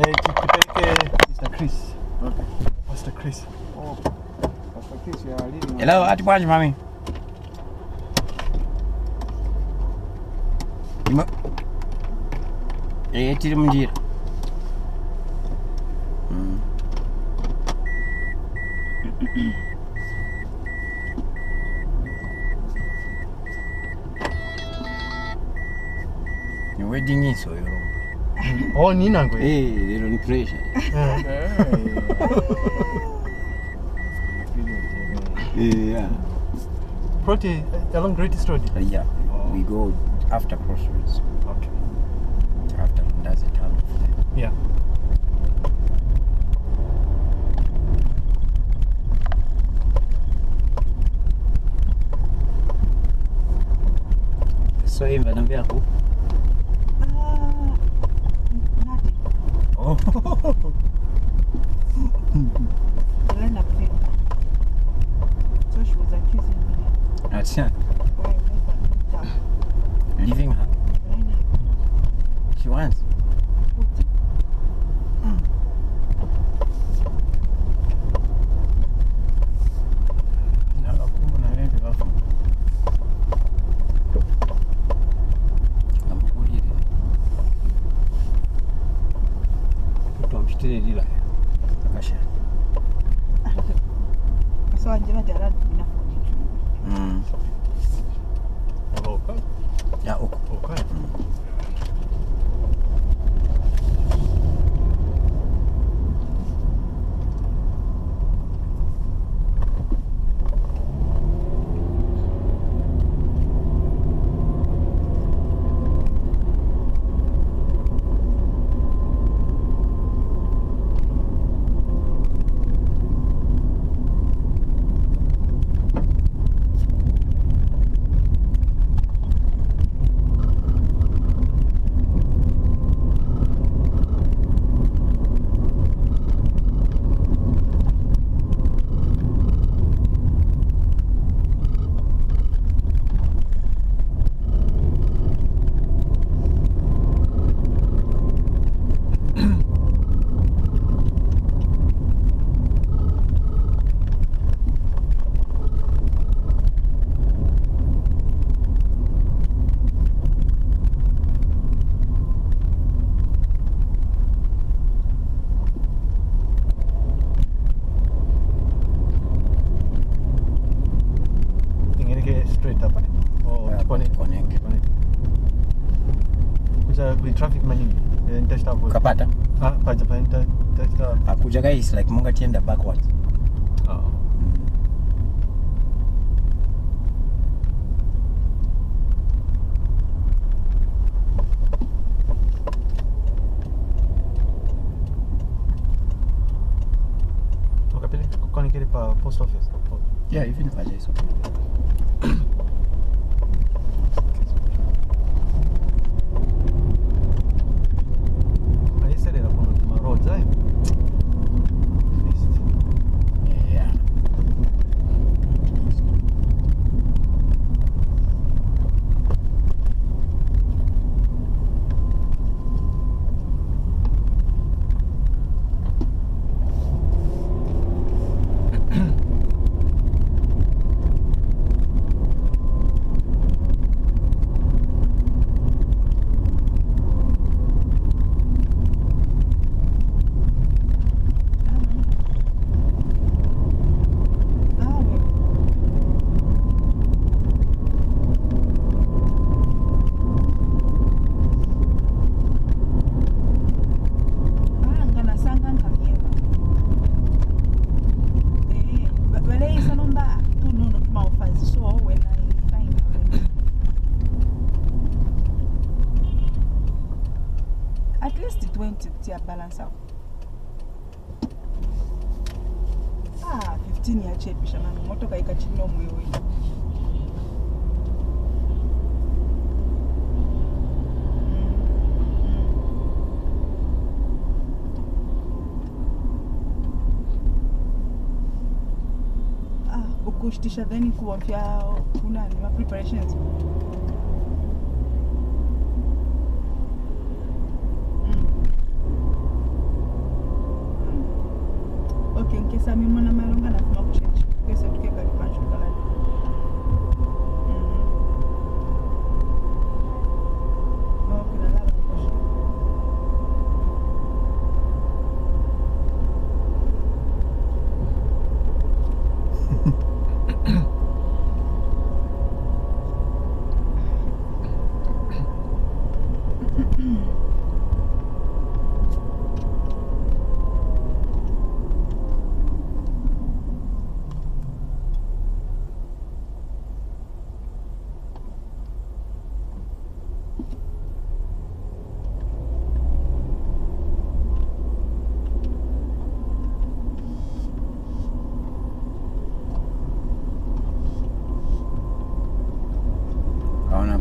Tupeleke Mr. Chris. Okay. Pastor Chris. Oh, Pastor Chris, you are leading. Hello, ati bwanji mami. Ima. Eh, tiri munjira. Mm. Ni wedding iso yo. Oh, nina ngwe. Eh, lero ni pressure. Eh, yeah. Proti along Great Road. Uh, yeah. We go after crossroads. Okay. After that's the town. Yeah. So hivi anambia ku. Ah, Je vous accuse traffic manini. Eh. Kapata. Ah, paja pa nta ntashita. Akuja guys like munga tienda backwards. oh pa post office. Yeah, even if I is okay. At least the 20 tia balance out. Ah, 15 yache pishana moto kaika chini mwewe. Ah, ukushtisha then kuwafya kunani ma preparations. Kisami mo na meron ka na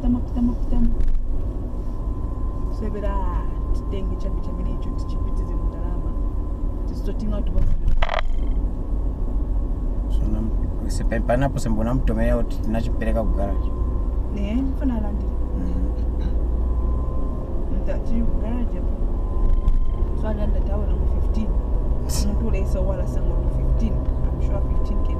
kutama kutama kutama kusebera chitenge chatu chimene icho tichipitize mu ndalama tizotinga kuti panapo sembonamtomera kuti tinachipereka ku garaji ne mfana alandira mm. mtachiri ku apo so alanda tawo na 15 munthu ulesa wala sango 15 i'm sure 15 can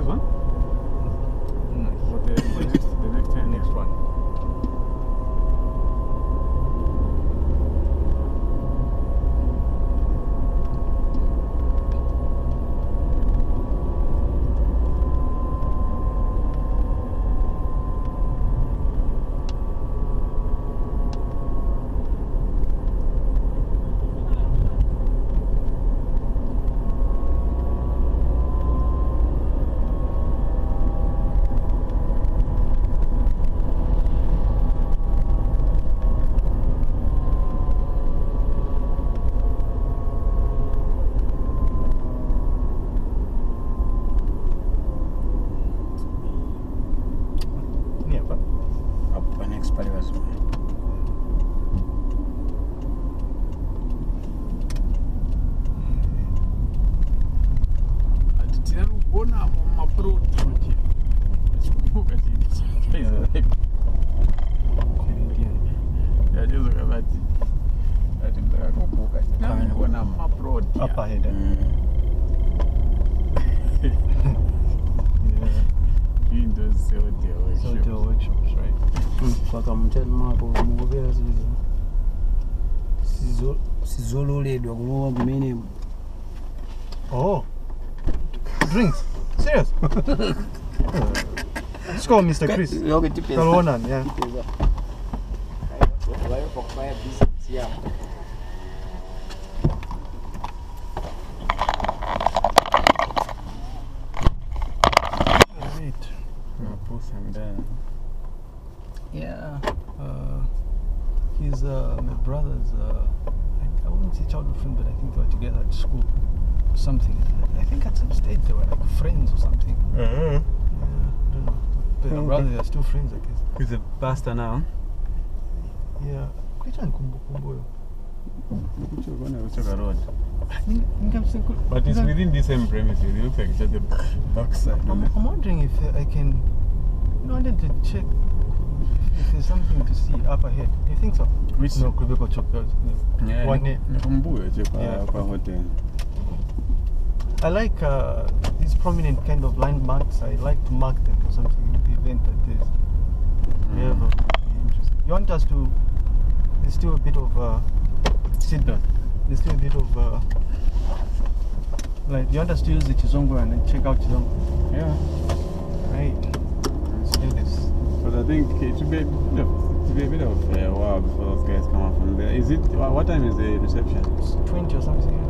Wo ist man? Mumaploti up ahead. mm. Yeah. into So the seodewa workshops, right? paka mutani mwako mukupera zizo Sizo- sizololedwa kulowa kumene Oh. Drinks. Serious? Let's go, Mr. Chris. Yeah. Right. Mapusa ndani Yeah. Uh, he's uh, my brother's. Uh, I, I wouldn't say childhood friend, but I think they were together at school. Or something. I, I think at some stage they were like friends or something. Yeah, I don't know. But Okay. rather, they're still friends, I guess. He's a pastor now. Yeah. Kuita ni kumbu kumbu yo. Kuchoka na kuchoka road. Ning- ningamsiku- But it's within the same premises. It looks like it's at the backside. I'm, I'm wondering if I can. I wanted to check if there's something to see up ahead. Do you think so? Which- no Kubeko Chokers. Yeah, One ni- day. ni kumbuyo Yeah. hotel. I like uh, these prominent kind of landmarks. I like to mark them or something in the event that there's we have a interesting. You want us to? There's still a bit of uh, sit down. There's still a bit of uh, like you want us to use the Chizongo and then check out Chizongo. Yeah. Right. Let's do this. But I think it should be a bit of, should be a bit of a while before those guys come up there. Is it what time is the reception? It's 20 or something.